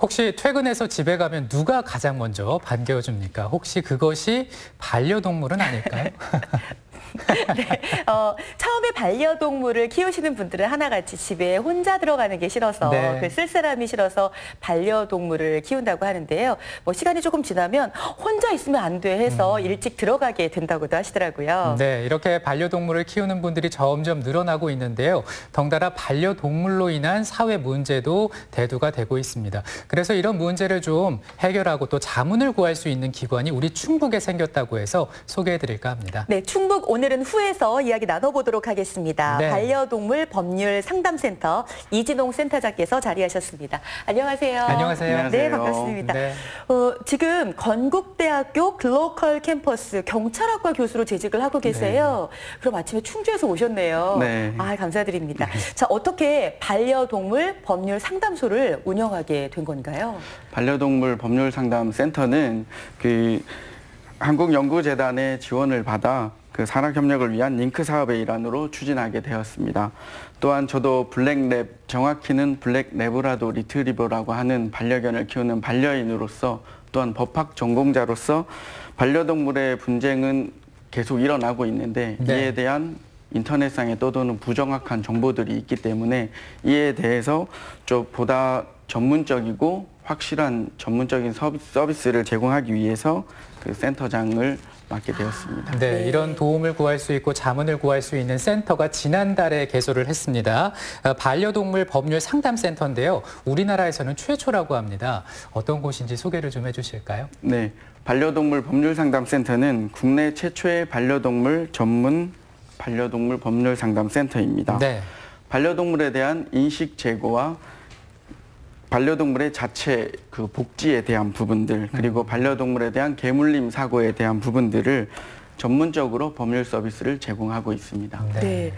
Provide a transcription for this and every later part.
혹시 퇴근해서 집에 가면 누가 가장 먼저 반겨줍니까? 혹시 그것이 반려동물은 아닐까요? 네, 어, 처음에 반려동물을 키우시는 분들은 하나같이 집에 혼자 들어가는 게 싫어서 네. 그 쓸쓸함이 싫어서 반려동물을 키운다고 하는데요. 뭐 시간이 조금 지나면 혼자 있으면 안 돼 해서 일찍 들어가게 된다고도 하시더라고요. 네, 이렇게 반려동물을 키우는 분들이 점점 늘어나고 있는데요. 덩달아 반려동물로 인한 사회 문제도 대두가 되고 있습니다. 그래서 이런 문제를 좀 해결하고 또 자문을 구할 수 있는 기관이 우리 충북에 생겼다고 해서 소개해 드릴까 합니다. 네, 충북 오늘은 후에서 이야기 나눠보도록 하겠습니다. 네. 반려동물 법률 상담센터 이진홍 센터장께서 자리하셨습니다. 안녕하세요. 안녕하세요. 네, 안녕하세요. 반갑습니다. 네. 어, 지금 건국대학교 글로컬 캠퍼스 경찰학과 교수로 재직을 하고 계세요. 그럼 아침에 충주에서 오셨네요. 네. 아, 감사드립니다. 자, 어떻게 반려동물 법률 상담소를 운영하게 된 건가요? 반려동물 법률 상담 센터는 그 한국연구재단의 지원을 받아 그 산학 협력을 위한 LINC 사업의 일환으로 추진하게 되었습니다. 또한 저도 black lab 정확히는 black Labrador Retriever라고 하는 반려견을 키우는 반려인으로서 또한 법학 전공자로서 반려동물의 분쟁은 계속 일어나고 있는데 네. 이에 대한 인터넷상에 떠도는 부정확한 정보들이 있기 때문에 이에 대해서 좀 보다 전문적이고 확실한 전문적인 서비- 서비스를 제공하기 위해서 그 센터장을 맡게 되었습니다. 네, 네. 이런 도움을 구할 수 있고 자문을 구할 수 있는 센터가 지난달에 개소를 했습니다. 어, 반려동물 법률 상담센터인데요. 우리나라에서는 최초라고 합니다. 어떤 곳인지 소개를 좀 해주실까요? 네, 반려동물 법률 상담 센터는 국내 최초의 반려동물 전문 반려동물 법률 상담 센터입니다. 네. 반려동물에 대한 인식 제고와 반려동물의 자체 그 복지에 대한 부분들 그리고 반려동물에 대한 개물림 사고에 대한 부분들을 전문적으로 법률 서비스를 제공하고 있습니다. 네.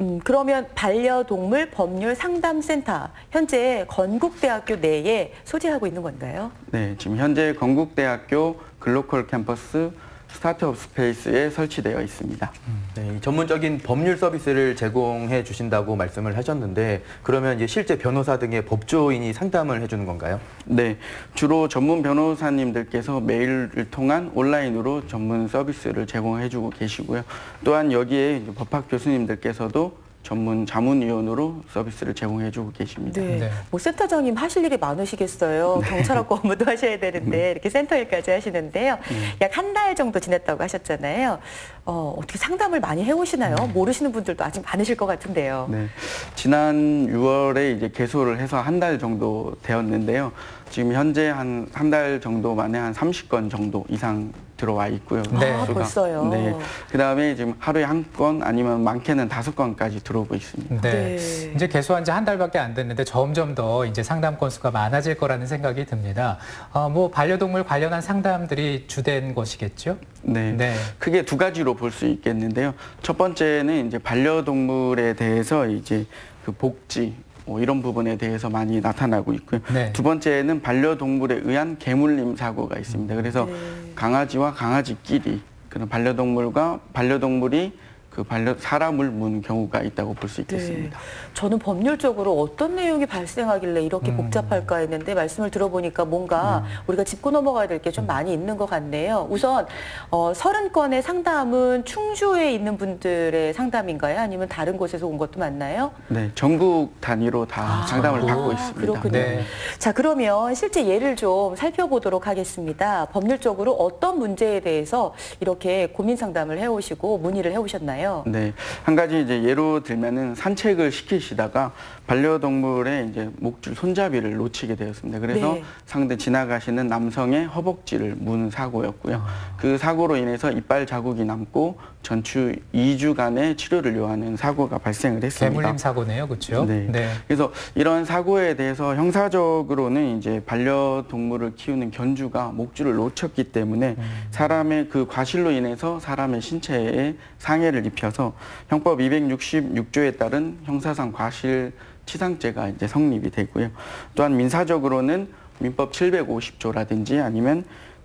음, 그러면 반려동물 법률 상담센터 현재 건국대학교 내에 소재하고 있는 건가요? 네, 지금 현재 건국대학교 글로컬 캠퍼스 스타트업 스페이스에 설치되어 있습니다. 네, 이 전문적인 법률 서비스를 제공해 주신다고 말씀을 하셨는데 그러면 이제 실제 변호사 등의 법조인이 상담을 해주는 건가요? 네, 주로 전문 변호사님들께서 메일을 통한 온라인으로 전문 서비스를 제공해주고 계시고요. 또한 여기에 법학 교수님들께서도 전문 자문위원으로 서비스를 제공해주고 계십니다. 네. 네. 뭐 센터장님 하실 일이 많으시겠어요. 경찰학과 업무도 하셔야 되는데 이렇게 센터 일까지 하시는데요. 약 한 달 정도 지냈다고 하셨잖아요. 어, 어떻게 상담을 많이 해오시나요? 모르시는 분들도 아직 많으실 것 같은데요. 네, 지난 6월에 이제 개소를 해서 한 달 정도 되었는데요. 지금 현재 한 한 달 정도 만에 한 30건 정도 이상 들어와 있고요. 네. 아. 벌써요? 네. 그다음에 지금 하루에 한 건 아니면 많게는 다섯 건까지 들어오고 있습니다. 네. 네. 이제 개소한 지 한 달밖에 안 됐는데 점점 더 이제 상담 건수가 많아질 거라는 생각이 듭니다. 어, 뭐 반려동물 관련한 상담들이 주된 것이겠죠? 네. 네. 크게 두 가지로 볼 수 있겠는데요. 첫 번째는 이제 반려동물에 대해서 이제 그 복지 뭐 이런 부분에 대해서 많이 나타나고 있고요. 네. 두 번째는 반려동물에 의한 개물림 사고가 있습니다. 그래서 네. 강아지와 강아지끼리 그런 반려동물과 반려동물이 그 반려 사람을 문 경우가 있다고 볼 수 있겠습니다. 저는 법률적으로 어떤 내용이 발생하길래 이렇게 음. 복잡할까 했는데 말씀을 들어보니까 뭔가 우리가 짚고 넘어가야 될 게 좀 많이 있는 것 같네요. 우선 어, 30건의 상담은 충주에 있는 분들의 상담인가요? 아니면 다른 곳에서 온 것도 맞나요? 네, 전국 단위로 다 아, 상담을 전국. 받고 아, 있습니다. 그렇군요. 네. 자, 그러면 실제 예를 좀 살펴보도록 하겠습니다. 법률적으로 어떤 문제에 대해서 이렇게 고민 상담을 해오시고 문의를 해오셨나요? 네, 한 가지 이제 예로 들면은 산책을 시키시다가 반려동물의 이제 목줄 손잡이를 놓치게 되었습니다. 그래서 네. 상대 지나가시는 남성의 허벅지를 문 사고였고요. 그 사고로 인해서 이빨 자국이 남고 전추 2주간의 치료를 요하는 사고가 발생을 했습니다. 개물림 사고네요, 그렇죠? 네. 그래서 이런 사고에 대해서 형사적으로는 이제 반려동물을 키우는 견주가 목줄을 놓쳤기 때문에 사람의 그 과실로 인해서 사람의 신체에 상해를 입혀서 형법 266조에 따른 형사상 과실 치상죄가 이제 성립이 되고요. 또한 민사적으로는 민법 750조라든지 아니면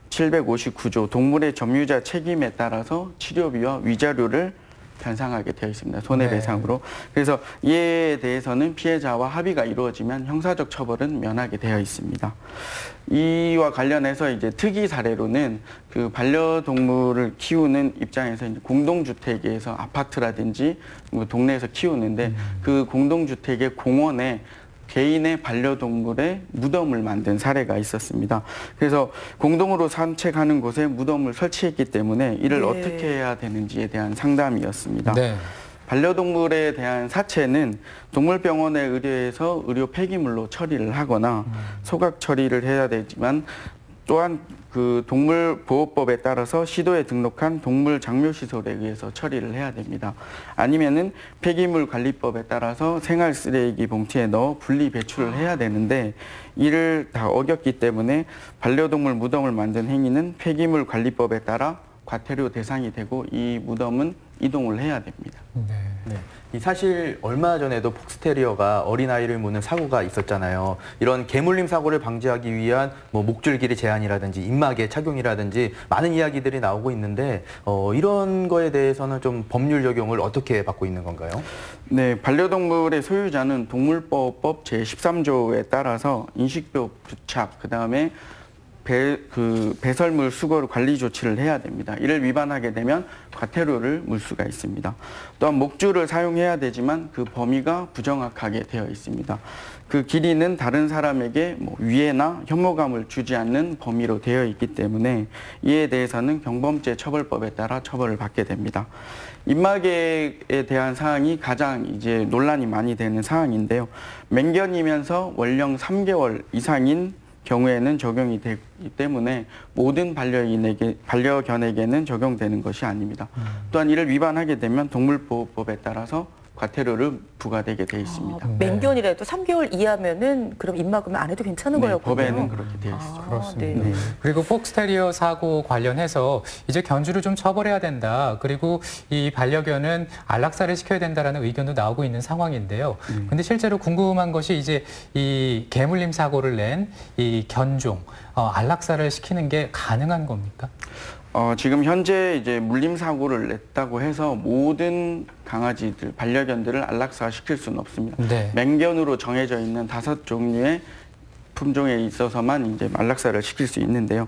759조 동물의 점유자 책임에 따라서 치료비와 위자료를 변상하게 되어 있습니다. 손해배상으로. 그래서 이에 대해서는 피해자와 합의가 이루어지면 형사적 처벌은 면하게 되어 있습니다. 이와 관련해서 이제 특이 사례로는 그 반려동물을 키우는 입장에서 공동주택에서 아파트라든지 뭐 동네에서 키우는데 그 공동주택의 공원에 개인의 반려동물의 무덤을 만든 사례가 있었습니다. 그래서 공동으로 산책하는 곳에 무덤을 설치했기 때문에 이를 네. 어떻게 해야 되는지에 대한 상담이었습니다. 네. 반려동물에 대한 사체는 동물병원에 의뢰해서 의료 폐기물로 처리를 하거나 소각 처리를 해야 되지만 또한 그 동물보호법에 따라서 시도에 등록한 동물 장묘시설에 의해서 처리를 해야 됩니다. 아니면은 폐기물 관리법에 따라서 생활 쓰레기 봉투에 넣어 분리 배출을 해야 되는데 이를 다 어겼기 때문에 반려동물 무덤을 만든 행위는 폐기물 관리법에 따라 과태료 대상이 되고 이 무덤은 이동을 해야 됩니다. 네. 네. 이 사실 얼마 전에도 폭스테리어가 어린아이를 무는 사고가 있었잖아요. 이런 개물림 사고를 방지하기 위한 뭐 목줄 길이 제한이라든지 입마개 착용이라든지 많은 이야기들이 나오고 있는데 어, 이런 거에 대해서는 좀 법률 적용을 어떻게 받고 있는 건가요? 네, 반려동물의 소유자는 동물보호법 제13조에 따라서 인식표 부착, 그 다음에 배, 그 배설물 수거 관리 조치를 해야 됩니다. 이를 위반하게 되면 과태료를 물 수가 있습니다. 또한 목줄을 사용해야 되지만 그 범위가 부정확하게 되어 있습니다. 그 길이는 다른 사람에게 뭐 위해나 혐오감을 주지 않는 범위로 되어 있기 때문에 이에 대해서는 경범죄 처벌법에 따라 처벌을 받게 됩니다. 입마개에 대한 사항이 가장 이제 논란이 많이 되는 사항인데요. 맹견이면서 원령 3개월 이상인 경우에는 적용이 되기 때문에 모든 반려인에게 반려견에게는 적용되는 것이 아닙니다. 또한 이를 위반하게 되면 동물보호법에 따라서 과태료를 부과되게 돼 있습니다. 아, 네. 맹견이라도 3개월 이하면은 그럼 입 막으면 안 해도 괜찮은 네, 거였군요. 법에는 그렇게 되어 있습니다. 아, 그렇습니다. 네. 네. 그리고 폭스테리어 사고 관련해서 이제 견주를 좀 처벌해야 된다. 그리고 이 반려견은 안락사를 시켜야 된다라는 의견도 나오고 있는 상황인데요. 근데 실제로 궁금한 것이 이제 이 개물림 사고를 낸 이 견종 어, 안락사를 시키는 게 가능한 겁니까? 어, 지금 현재 이제 물림 사고를 냈다고 해서 모든 강아지들, 반려견들을 안락사 시킬 수는 없습니다. 네. 맹견으로 정해져 있는 다섯 종류의 품종에 있어서만 이제 안락사를 시킬 수 있는데요.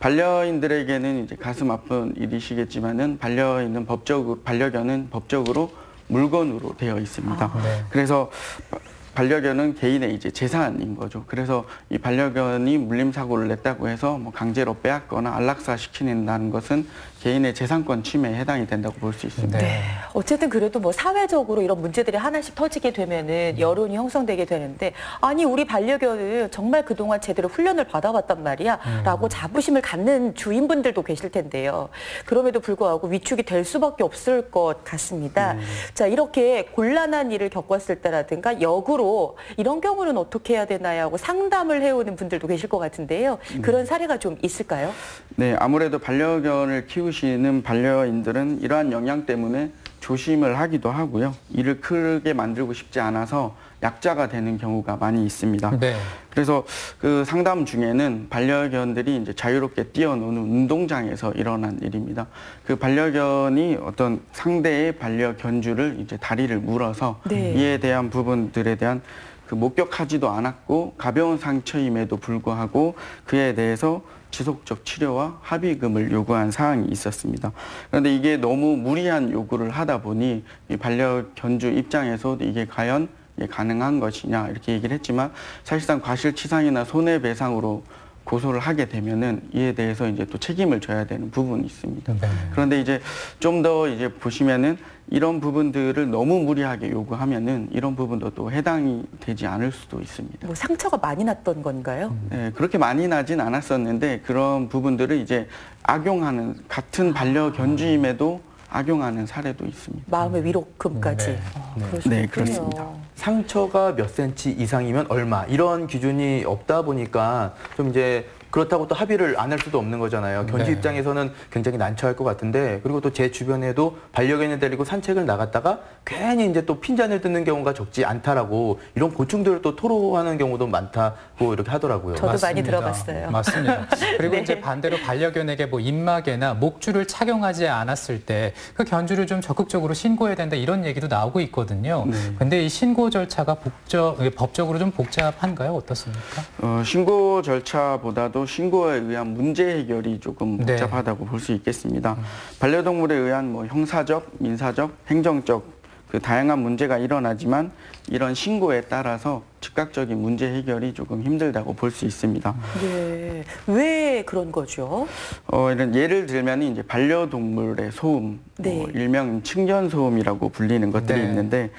반려인들에게는 이제 가슴 아픈 일이시겠지만은 반려인은 법적으로 반려견은 법적으로 물건으로 되어 있습니다. 아, 네. 그래서 바- 반려견은 개인의 이제 재산인 거죠. 그래서 이 반려견이 물림 사고를 냈다고 해서 뭐 강제로 빼앗거나 안락사 시키는다는 것은 개인의 재산권 침해에 해당이 된다고 볼 수 있습니다. 네. 네. 어쨌든 그래도 뭐 사회적으로 이런 문제들이 하나씩 터지게 되면은 여론이 형성되게 되는데 아니 우리 반려견은 정말 그동안 제대로 훈련을 받아왔단 말이야 라고 자부심을 갖는 주인분들도 계실 텐데요. 그럼에도 불구하고 위축이 될 수밖에 없을 것 같습니다. 자 이렇게 곤란한 일을 겪었을 때라든가 역으로 이런 경우는 어떻게 해야 되나요 하고 상담을 해오는 분들도 계실 것 같은데요. 그런 사례가 좀 있을까요? 네, 아무래도 반려견을 키우 시는 반려인들은 이러한 영향 때문에 조심을 하기도 하고요. 일을 크게 만들고 싶지 않아서 약자가 되는 경우가 많이 있습니다. 네. 그래서 그 상담 중에는 반려견들이 이제 자유롭게 뛰어노는 운동장에서 일어난 일입니다. 그 반려견이 어떤 상대의 반려견주를 이제 다리를 물어서 네. 이에 대한 부분들에 대한 그 목격하지도 않았고 가벼운 상처임에도 불구하고 그에 대해서 지속적 치료와 합의금을 요구한 사항이 있었습니다. 그런데 이게 너무 무리한 요구를 하다 보니 이 반려견주 입장에서도 이게 과연 가능한 것이냐 이렇게 얘기를 했지만 사실상 과실치상이나 손해배상으로 고소를 하게 되면은 이에 대해서 이제 또 책임을 져야 되는 부분이 있습니다. 네. 그런데 이제 좀 더 이제 보시면은 이런 부분들을 너무 무리하게 요구하면은 이런 부분도 또 해당이 되지 않을 수도 있습니다. 뭐 상처가 많이 났던 건가요? 네, 그렇게 많이 나진 않았었는데 그런 부분들을 이제 악용하는 같은 반려 견주임에도 악용하는 사례도 있습니다. 마음의 위로금까지. 네. 어, 네. 네, 그렇습니다. 상처가 몇 센치 이상이면 얼마 이런 기준이 없다 보니까 좀 이제 그렇다고 또 합의를 안 할 수도 없는 거잖아요. 견주 네. 입장에서는 굉장히 난처할 것 같은데 그리고 또 제 주변에도 반려견을 데리고 산책을 나갔다가 괜히 이제 또 핀잔을 듣는 경우가 적지 않다라고 이런 고충들을 또 토로하는 경우도 많다고 이렇게 하더라고요. 저도 많이 맞습니다. 들어봤어요. 맞습니다. 그리고 네. 이제 반대로 반려견에게 뭐 입마개나 목줄을 착용하지 않았을 때 그 견주를 좀 적극적으로 신고해야 된다 이런 얘기도 나오고 있거든요. 네. 근데 이 신고 절차가 복적, 법적으로 좀 복잡한가요? 어떻습니까? 어, 신고 절차보다도 신고에 의한 문제 해결이 조금 네. 복잡하다고 볼수 있겠습니다. 반려동물에 의한 뭐 형사적, 민사적, 행정적 그 다양한 문제가 일어나지만 이런 신고에 따라서 즉각적인 문제 해결이 조금 힘들다고 볼 수 있습니다. 네. 왜 그런 거죠? 어, 이런 예를 들면 이제 반려동물의 소음, 네. 뭐 일명 층견 소음이라고 불리는 것들이 네. 있는데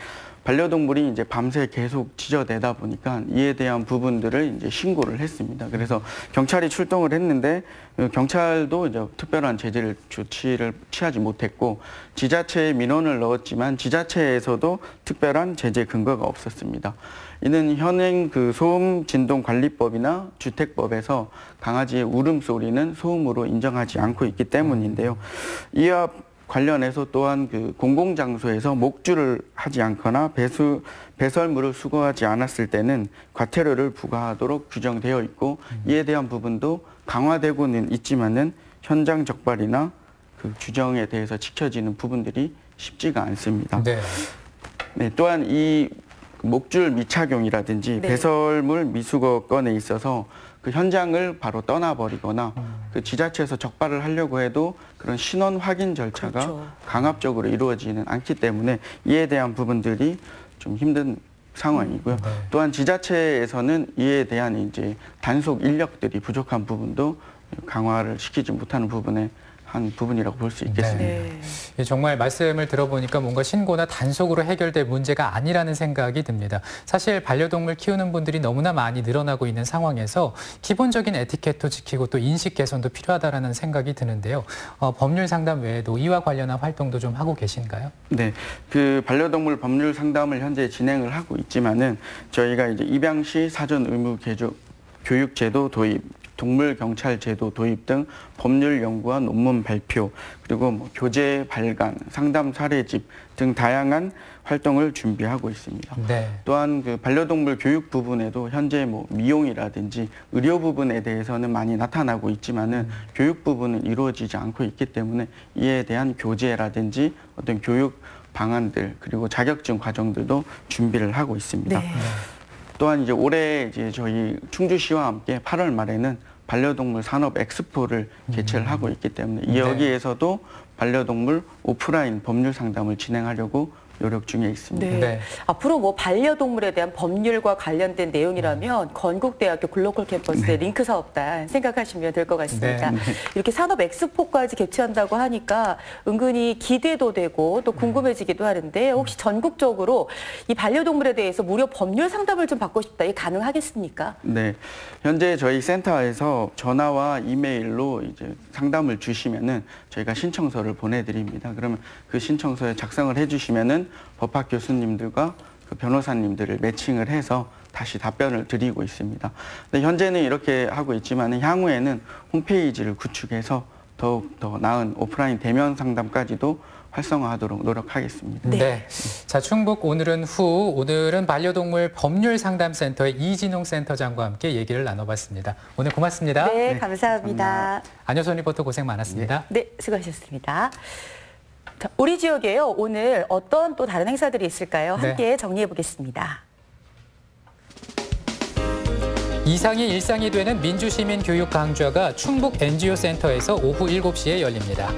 반려동물이 이제 밤새 계속 짖어대다 보니까 이에 대한 부분들을 이제 신고를 했습니다. 그래서 경찰이 출동을 했는데 어, 경찰도 이제 특별한 제재를 조치를 취하지 못했고 지자체에 민원을 넣었지만 지자체에서도 특별한 제재 근거가 없었습니다. 이는 현행 그 소음 진동 관리법이나 주택법에서 강아지의 울음소리는 소음으로 인정하지 않고 있기 때문인데요. 이와 관련해서 또한 그 공공장소에서 목줄을 하지 않거나 배수 배설물을 수거하지 않았을 때는 과태료를 부과하도록 규정되어 있고 이에 대한 부분도 강화되고는 있지만은 현장 적발이나 그 규정에 대해서 지켜지는 부분들이 쉽지가 않습니다. 네. 네, 또한 이 목줄 미착용이라든지 네. 배설물 미수거 건에 있어서 그 현장을 바로 떠나버리거나 그 지자체에서 적발을 하려고 해도 그런 신원 확인 절차가 그렇죠. 강압적으로 이루어지는 않기 때문에 이에 대한 부분들이 좀 힘든 상황이고요. 네. 또한 지자체에서는 이에 대한 이제 단속 인력들이 부족한 부분도 강화를 시키지 못하는 부분에 한 부분이라고 볼 수 있겠습니다. 네. 예, 정말 말씀을 들어보니까 뭔가 신고나 단속으로 해결될 문제가 아니라는 생각이 듭니다. 사실 반려동물 키우는 분들이 너무나 많이 늘어나고 있는 상황에서 기본적인 에티켓도 지키고 또 인식 개선도 필요하다라는 생각이 드는데요. 어, 법률 상담 외에도 이와 관련한 활동도 좀 하고 계신가요? 네, 그 반려동물 법률 상담을 현재 진행을 하고 있지만은 저희가 이제 입양 시 사전 의무 개조 교육 제도 도입, 동물 경찰 제도 도입 등 법률 연구와 논문 발표 그리고 뭐 교재 발간, 상담 사례집 등 다양한 활동을 준비하고 있습니다. 네. 또한 그 반려동물 교육 부분에도 현재 뭐 미용이라든지 의료 부분에 대해서는 많이 나타나고 있지만은 교육 부분은 이루어지지 않고 있기 때문에 이에 대한 교재라든지 어떤 교육 방안들 그리고 자격증 과정들도 준비를 하고 있습니다. 네. 또한 이제 올해 이제 저희 충주시와 함께 8월 말에는 반려동물 산업 엑스포를 개최를 하고 있기 때문에 이 네. 여기에서도 반려동물 오프라인 법률 상담을 진행하려고 노력 중에 있습니다. 네. 네. 앞으로 뭐 반려동물에 대한 법률과 관련된 내용이라면 건국대학교 글로컬 캠퍼스의 링크 사업단 생각하시면 될 것 같습니다. 네. 이렇게 산업 엑스포까지 개최한다고 하니까 은근히 기대도 되고 또 궁금해지기도 하는데 혹시 전국적으로 이 반려동물에 대해서 무료 법률 상담을 좀 받고 싶다. 이게 가능하겠습니까? 네. 현재 저희 센터에서 전화와 이메일로 이제 상담을 주시면은 저희가 신청서를 보내드립니다. 그러면 그 신청서에 작성을 해주시면은 법학 교수님들과 그 변호사님들을 매칭을 해서 다시 답변을 드리고 있습니다. 근데 현재는 이렇게 하고 있지만 향후에는 홈페이지를 구축해서 더욱 더 나은 오프라인 대면 상담까지도 활성화하도록 노력하겠습니다. 네. 자, 충북 오늘은 후, 오늘은 반려동물 법률 상담센터의 이진홍 센터장과 함께 얘기를 나눠봤습니다. 오늘 고맙습니다. 네, 네, 감사합니다. 감사합니다. 안효선 리포터 고생 많았습니다. 네, 수고하셨습니다. 자, 우리 지역에요. 오늘 어떤 또 다른 행사들이 있을까요? 네. 함께 정리해 보겠습니다. 이상이 일상이 되는 민주시민 교육 강좌가 충북 NGO 센터에서 오후 7시에 열립니다.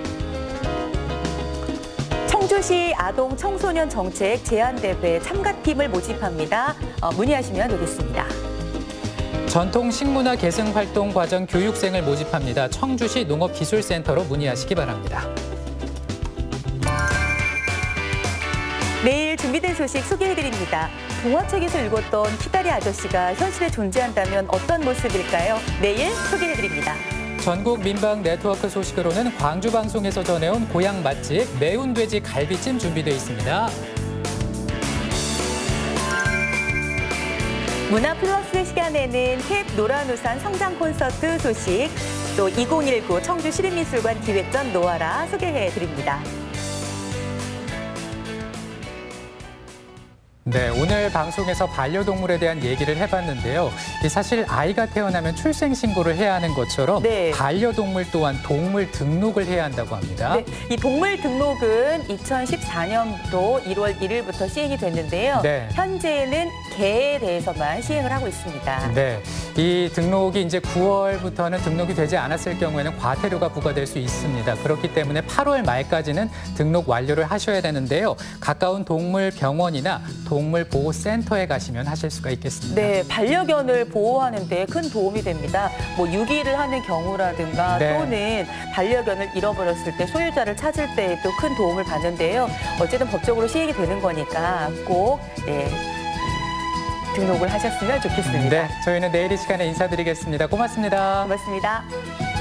청주시 아동 청소년 정책 제안 대회 참가팀을 모집합니다. 어, 문의하시면 되겠습니다. 전통 식문화 계승 활동 과정 교육생을 모집합니다. 청주시 농업기술센터로 문의하시기 바랍니다. 내일 준비된 소식 소개해드립니다. 동화책에서 읽었던 키다리 아저씨가 현실에 존재한다면 어떤 모습일까요? 내일 소개해드립니다. 전국 민방 네트워크 소식으로는 광주 방송에서 전해온 고향 맛집 매운 돼지 갈비찜 준비되어 있습니다. 문화 플러스 시간에는 캡 노란우산 성장 콘서트 소식, 또 2019 청주 시립미술관 기획전 노아라 소개해 드립니다. 네, 오늘 방송에서 반려동물에 대한 얘기를 해봤는데요. 이 사실 아이가 태어나면 출생신고를 해야 하는 것처럼 네. 반려동물 또한 동물 등록을 해야 한다고 합니다. 네, 이 동물 등록은 2014년도 1월 1일부터 시행이 됐는데요. 네. 현재는 개에 대해서만 시행을 하고 있습니다. 네, 이 등록이 이제 9월부터는 등록이 되지 않았을 경우에는 과태료가 부과될 수 있습니다. 그렇기 때문에 8월 말까지는 등록 완료를 하셔야 되는데요. 가까운 동물 병원이나 동물 보호 센터에 가시면 하실 수가 있겠습니다. 네, 반려견을 보호하는 데 큰 도움이 됩니다. 뭐 유기를 하는 경우라든가 네. 또는 반려견을 잃어버렸을 때 소유자를 찾을 때에도 큰 도움을 받는데요. 어쨌든 법적으로 시행이 되는 거니까 꼭 네, 등록을 하셨으면 좋겠습니다. 네, 저희는 내일 이 시간에 인사드리겠습니다. 고맙습니다. 고맙습니다.